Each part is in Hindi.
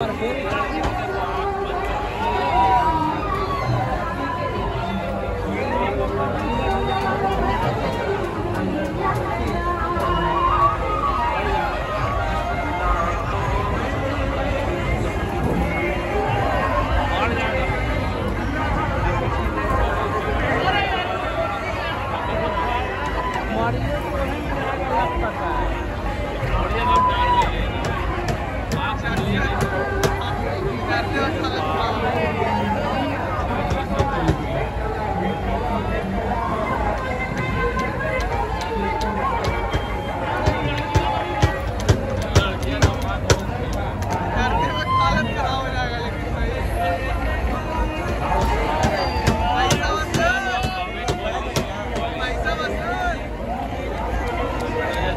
Agora foi.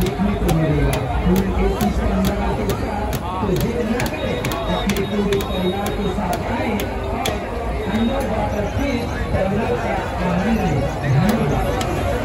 देखने को मिलेगा फूल के अंदर आते तो जितना अपने पूरे परिवार के साथ आए और हम लोग वापस फिर का आनंद लें धन्यवाद